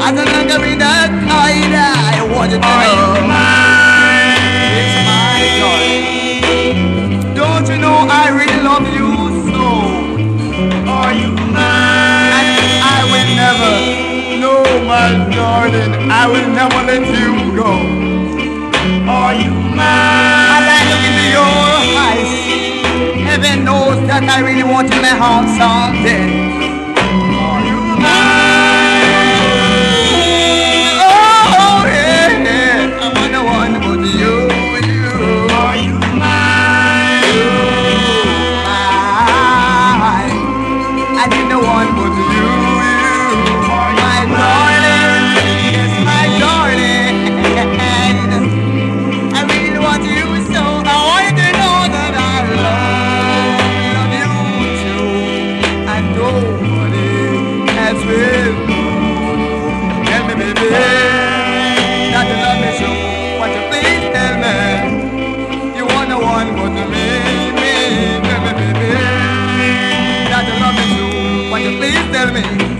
As a longer in that tide, I want you to know. My darling, I will never let you go. Are you mine? I look into your eyes, heaven knows that I really want you in my heart someday. Please tell me.